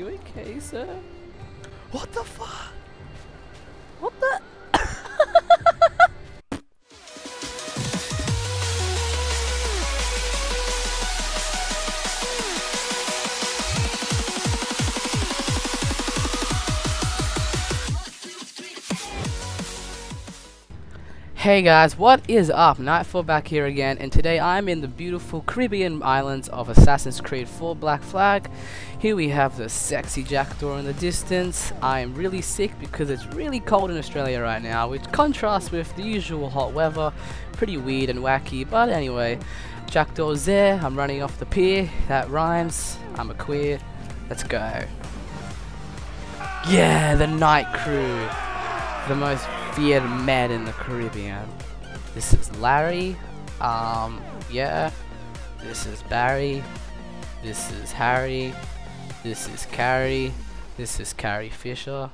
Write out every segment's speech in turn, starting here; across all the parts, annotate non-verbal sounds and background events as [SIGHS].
you okay, sir? Uh. What the fuck? What the? Hey guys, what is up? Nightfall back here again, and today I'm in the beautiful Caribbean islands of Assassin's Creed 4 Black Flag. Here we have the sexy jackdaw in the distance. I am really sick because it's really cold in Australia right now, which contrasts with the usual hot weather. Pretty weird and wacky, but anyway, jackdaw's there. I'm running off the pier. That rhymes. I'm a queer. Let's go. Yeah, the night crew. The most feared man in the Caribbean. This is Larry. Um, yeah. This is Barry. This is Harry. This is Carrie. This is Carrie Fisher.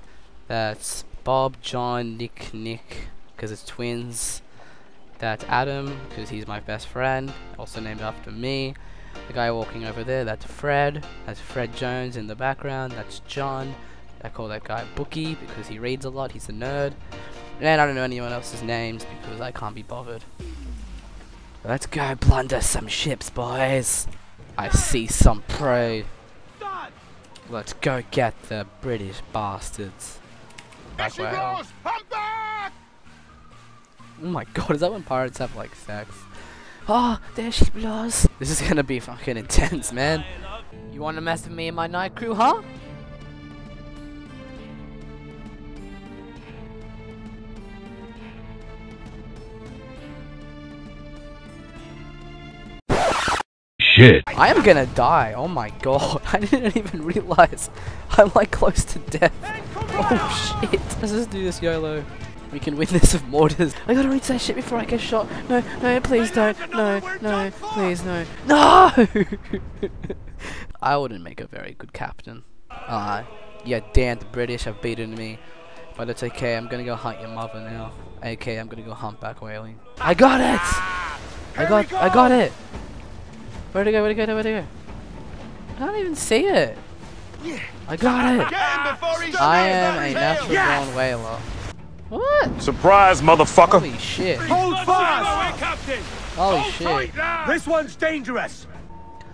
That's Bob, John, Nick, Nick, because it's twins. That's Adam, because he's my best friend, also named after me. The guy walking over there, that's Fred. That's Fred Jones in the background. That's John. I call that guy Bookie because he reads a lot. He's a nerd. And I don't know anyone else's names because I can't be bothered. Let's go plunder some ships, boys. I see some prey. Let's go get the British bastards. Back way. Oh my god, is that when pirates have like sex? Oh, there she blows. This is gonna be fucking intense, man. You wanna mess with me and my night crew, huh? Shit. I am gonna die. Oh my god. [LAUGHS] I didn't even realize I'm like close to death. Oh shit. Let's just do this YOLO. We can win this with mortars. I gotta reach that shit before I get shot. No, no, please don't. No, no, please no. No! [LAUGHS] I wouldn't make a very good captain. Ah, uh, yeah, damn, the British have beaten me. But it's okay, I'm gonna go hunt your mother now. Okay, I'm gonna go humpback whaling. I got it! I got, I got it! Where'd it go? Where'd it go? Where'd it go? I don't even see it. I got it. I am a natural born whaler. What? Surprise, motherfucker. Holy shit. Hold fast. Holy shit. This one's dangerous.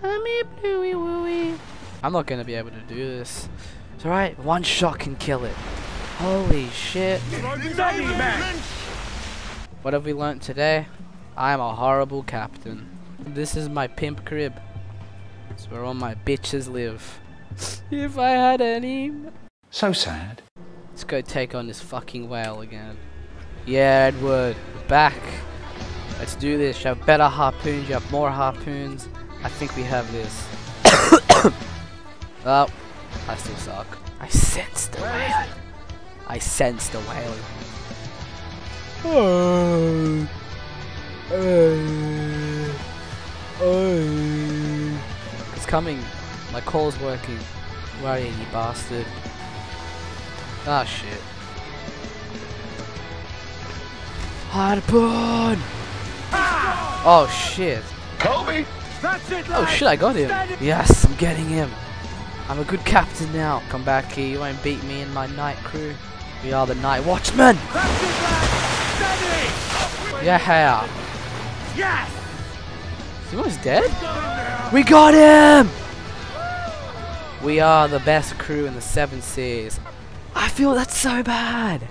Come here, bluey wooey. I'm not gonna be able to do this. It's alright. One shot can kill it. Holy shit. What have we learnt today? I am a horrible captain. This is my pimp crib. It's where all my bitches live. [LAUGHS] if I had any. So sad. Let's go take on this fucking whale again. Yeah, Edward. Back. Let's do this. You have better harpoons. You have more harpoons. I think we have this. [COUGHS] oh. I still suck. I sensed the whale. I sensed the whale. Oh. Oh. Coming. My call's working. Where are you, you bastard? Ah, shit. Harpoon! Oh, shit. Kobe! That's it, oh, shit, I got him. Yes, I'm getting him. I'm a good captain now. Come back here, you won't beat me and my night crew. We are the night watchmen! Yeah! Yes! He was dead? We got him! We are the best crew in the seven seas. I feel that's so bad.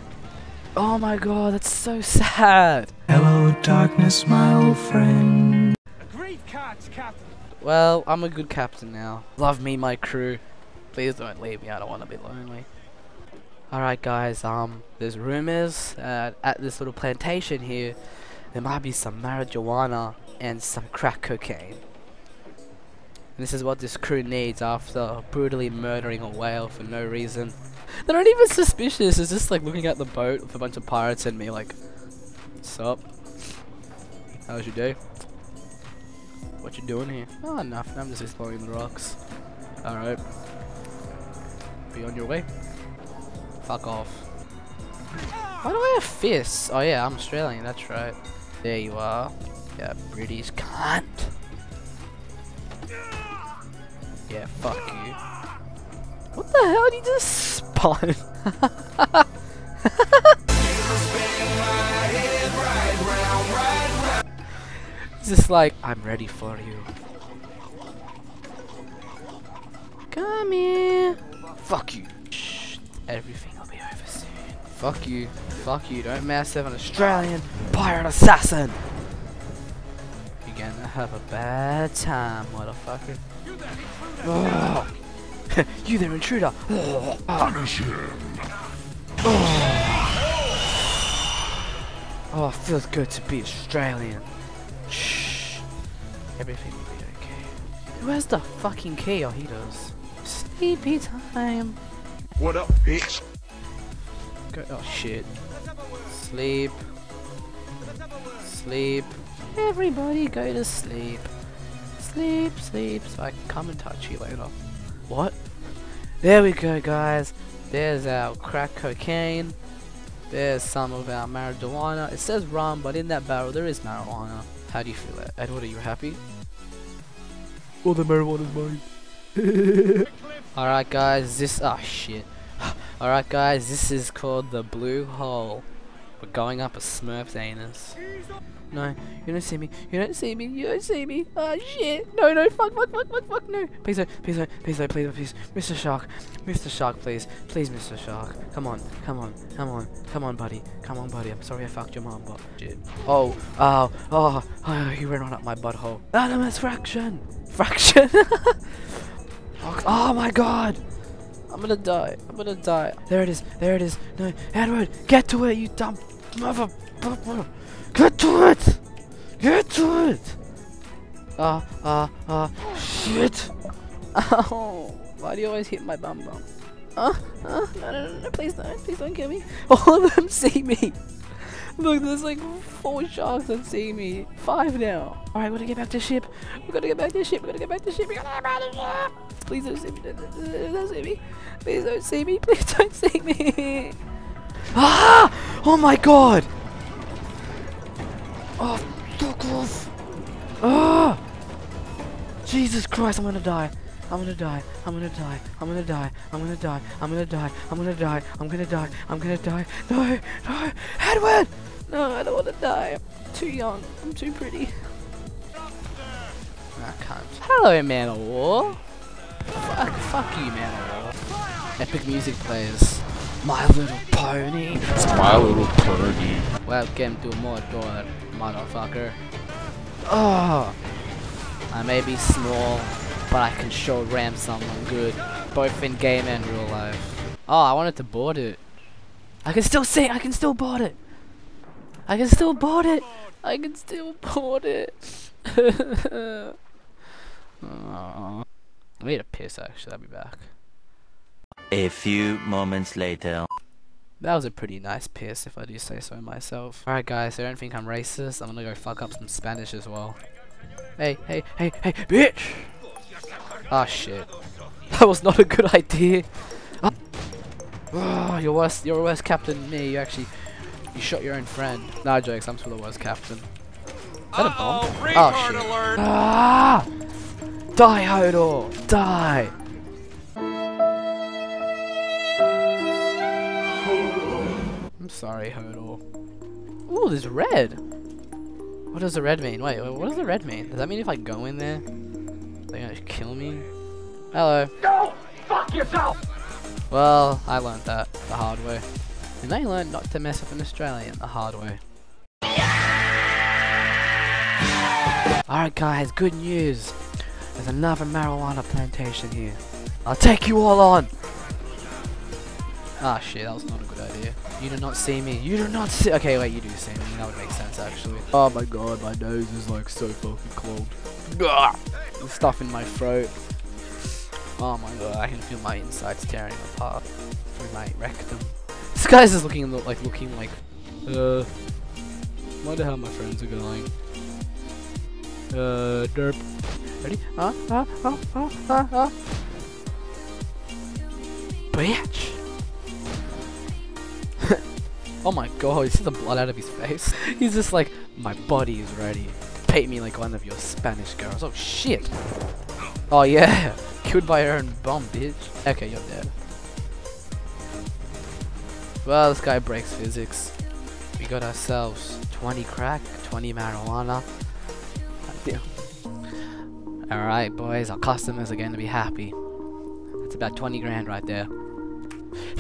Oh my god, that's so sad. Hello, darkness, my old friend. Agreed, cards, Captain. Well, I'm a good captain now. Love me, my crew. Please don't leave me. I don't want to be lonely. Alright guys, um, there's rumors uh, at this little plantation here, there might be some marijuana and some crack cocaine. And this is what this crew needs after brutally murdering a whale for no reason. [LAUGHS] They're not even suspicious, it's just like looking at the boat with a bunch of pirates and me like, What's up? How's your day? What you doing here? Oh, nothing, I'm just exploring the rocks. Alright. Be on your way. Fuck off. Why do I have fists? Oh yeah, I'm Australian, that's right. There you are. Yeah, British cunt. Yeah, fuck you. What the hell? Did you just spawn? [LAUGHS] It's just like, I'm ready for you. Come here. Fuck you. Shh. Everything will be over soon. Fuck you. Fuck you. Don't mess with an Australian pirate assassin. You're gonna have a bad time, motherfucker. Oh. [SIGHS] you there, intruder. Punish him. Oh, it feels good to be Australian. Shh. Everything will be okay. Who has the fucking key? Oh, he does. Sleepy time. What up, bitch? Go. Oh shit. Sleep. Sleep. Everybody go to sleep. Sleep, sleep, so I can come and touch you later. What? There we go, guys. There's our crack cocaine. There's some of our marijuana. It says rum, but in that barrel there is marijuana. How do you feel, Ed- Edward? Are you happy? [LAUGHS] All the marijuana's mine. Alright, guys. This. Oh shit. [SIGHS] Alright, guys. This is called the Blue Hole. We're going up a Smurf's anus. No, you don't see me. You don't see me. You don't see me. Oh shit. No, no. Fuck, fuck, fuck, fuck, fuck. No. Please, don't, please, please, please, please. Mr. Shark. Mr. Shark, please. Please, Mr. Shark. Come on. Come on. Come on. Come on, buddy. Come on, buddy. I'm sorry I fucked your mom, but shit. Oh, oh, oh, oh, you ran on up my butthole. Animus fragment. Fraction. [LAUGHS] oh, oh my god. I'm gonna die. I'm gonna die. There it is. There it is. No, Edward, get to it, you dumb motherfucker. Get to it. Get to it. Ah, ah, ah. Shit. [LAUGHS] Ow. Why do you always hit my bum bum? Uh, uh, no, no, no, no, please don't. Please don't kill me. [LAUGHS] All of them see me. Look, there's like four sharks that see me. Five now. Alright, we gotta get back to ship. We gotta get back to ship. We gotta get back to ship. We gotta get back to ship. Please don't see me. Don't see me. Please don't see me. Please don't see me. [LAUGHS] Ah! Oh my god! Oh, fuck off! Ah! Jesus Christ, I'm gonna die. I'm gonna die. I'm gonna die. I'm gonna die. I'm gonna die. I'm gonna die. I'm gonna die. I'm gonna die. I'm gonna die. No! No! Edward! No, I don't wanna die. I'm too young. I'm too pretty. I can't. Hello, Man of War. Fuck, fuck you, Man of War. Epic music plays. My Little Pony. It's My little pony. Welcome to Mordor, motherfucker. Oh, I may be small, but I can sure ram someone good, both in game and real life. Oh, I wanted to board it. I can still see. I can still board it. I can still board it. I can still board it. [LAUGHS] Aw. I need a piss. Actually, I'll be back. A few moments later. That was a pretty nice piss, if I do say so myself. Alright guys, so I don't think I'm racist. I'm gonna go fuck up some Spanish as well. Hey, hey, hey, hey, bitch! Ah shit. [LAUGHS] That was not a good idea. Ah. Oh, you're worse, you're worse captain than me. You actually, you shot your own friend. Nah, jokes, I'm still the worst captain. Is that a bomb? Oh shit. Ah! Die, Hodor! Die! Sorry, Hodor. Ooh, there's red. What does the red mean? Wait, wait, what does the red mean? Does that mean if I go in there, they're gonna kill me? Hello. Go fuck yourself! Well, I learned that the hard way. And they learned not to mess up an Australian the hard way. Alright guys, good news. There's another marijuana plantation here. I'll take you all on! Ah shit, that was not a good idea. You do not see me. You do not see- Okay, wait, you do see me. That would make sense actually. Oh my god, my nose is like so fucking clogged. Ugh. There's stuff in my throat. Oh my god, I can feel my insides tearing apart through my rectum. This guy's just looking like looking like, uh, wonder how my friends are going. Uh, derp. Ready? Ah, ah, ah, ah, ah, ah. Bitch! Oh my god, [LAUGHS] you see the blood out of his face? [LAUGHS] He's just like, my body is ready. Paint me like one of your Spanish girls. Oh shit! Oh yeah! [LAUGHS] killed by her own bomb, bitch. Okay, you're dead. Well, this guy breaks physics. We got ourselves 20 crack, 20 marijuana. Alright, boys, our customers are going to be happy. That's about 20 grand right there.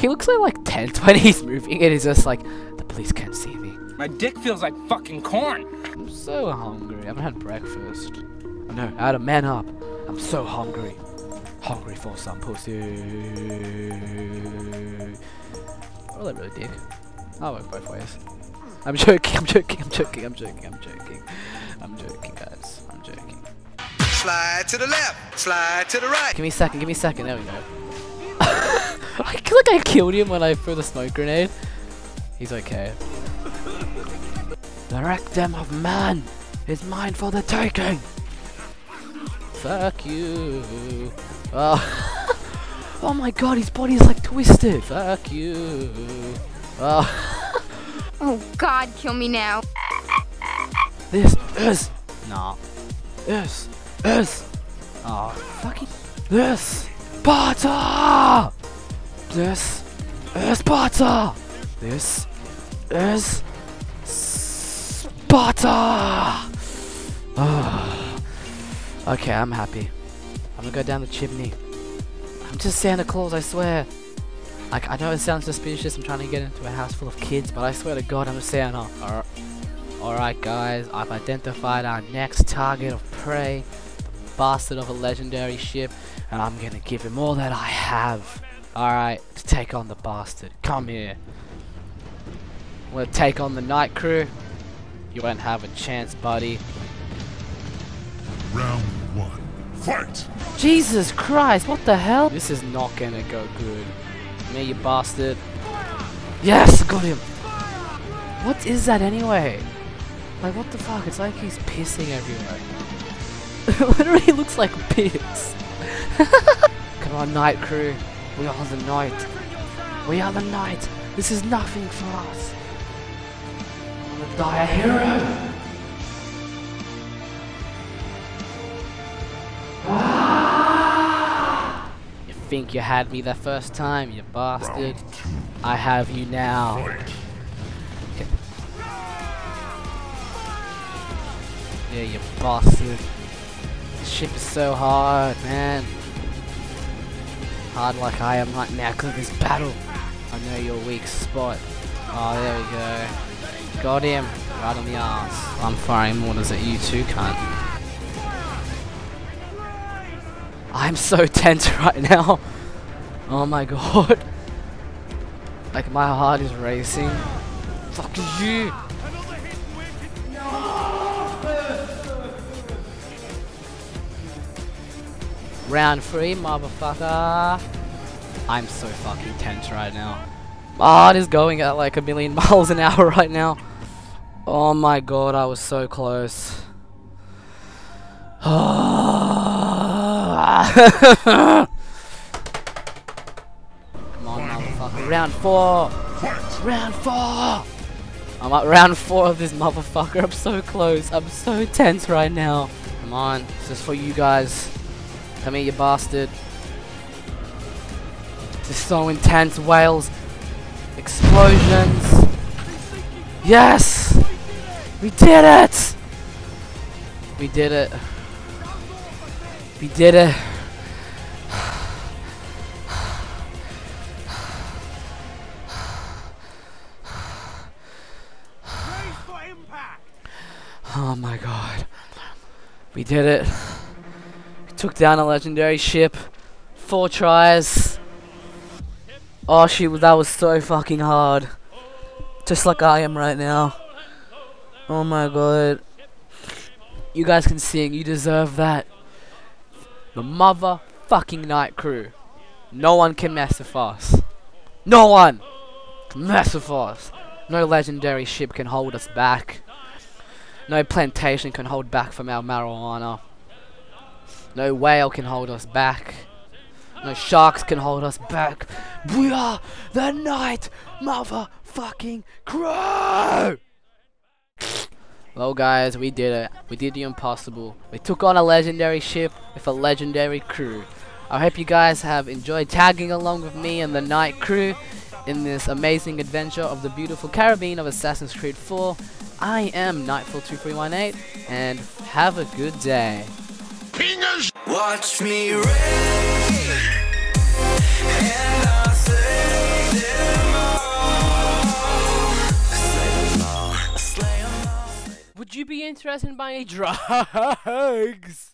He looks like, like tense when he's moving and he's just like, the police can't see me. My dick feels like fucking corn. I'm so hungry. I haven't had breakfast. Oh no, I had to man up. I'm so hungry. Hungry for some pussy. Well, that really dick. I'll work both ways. I'm joking, I'm joking, I'm joking, I'm joking, I'm joking. I'm joking, guys. I'm joking. Slide to the left, slide to the right. Give me a second, give me a second. There we go. [LAUGHS] [LAUGHS] I feel like I killed him when I threw the smoke grenade. He's okay. The rectum of man is mine for the taking. Fuck you. Oh. [LAUGHS] oh my god, his body is like twisted. Fuck you. Oh. [LAUGHS] Oh God, kill me now. This is nah. This is oh fucking this Sparta. This is Sparta. This is Sparta. Oh. Okay, I'm happy. I'm gonna go down the chimney. I'm just Santa Claus, I swear. Like, I know it sounds suspicious, I'm trying to get into a house full of kids, but I swear to God, I'm a Santa. Alright. Alright guys, I've identified our next target of prey, the bastard of a legendary ship, and I'm gonna give him all that I have. Alright, to take on the bastard. Come here. I'm gonna take on the night crew. You won't have a chance, buddy. Round one. Fight! Jesus Christ, what the hell? This is not gonna go good. Me, you bastard. Yes, got him. What is that anyway? Like, what the fuck? It's like he's pissing everywhere. [LAUGHS] it literally looks like piss. [LAUGHS] Come on, night crew. We are the night. We are the night. This is nothing for us. I'm gonna die a hero. Ah! You think you had me the first time, you bastard? I have you now. Yeah, you bastard. This ship is so hard, man. Hard like I am right now because this battle. I know your weak spot. Oh, there we go. Got him. Right on the ass. I'm firing mortars at you too, cunt. I'm so [LAUGHS] tense right now. Oh my god. Like my heart is racing. Fuck you. Round three, motherfucker. I'm so fucking tense right now. My heart is going at like a million [LAUGHS] miles an hour right now. Oh my god, I was so close. [SIGHS] Come on, motherfucker. Round four. Round four. I'm at round four of this motherfucker. I'm so close. I'm so tense right now. Come on. This is for you guys. Come here, you bastard. This is so intense. Whales. Explosions. Yes! We did it! We did it. We did it. Oh my god. We did it. Took down a legendary ship. Four tries. Oh shoot, that was so fucking hard. Just like I am right now. Oh my god. You guys can sing, you deserve that. The motherfucking night crew. No one can mess with us. No one mess with us. No legendary ship can hold us back. No plantation can hold back from our marijuana. No whale can hold us back. No sharks can hold us back. We are the night motherfucking crow! Well guys, we did it. We did the impossible. We took on a legendary ship with a legendary crew. I hope you guys have enjoyed tagging along with me and the night crew in this amazing adventure of the beautiful Caribbean of Assassin's Creed 4. I am Nightfall2318 and have a good day fingers. Watch me rain. Would you be interested in buying drugs?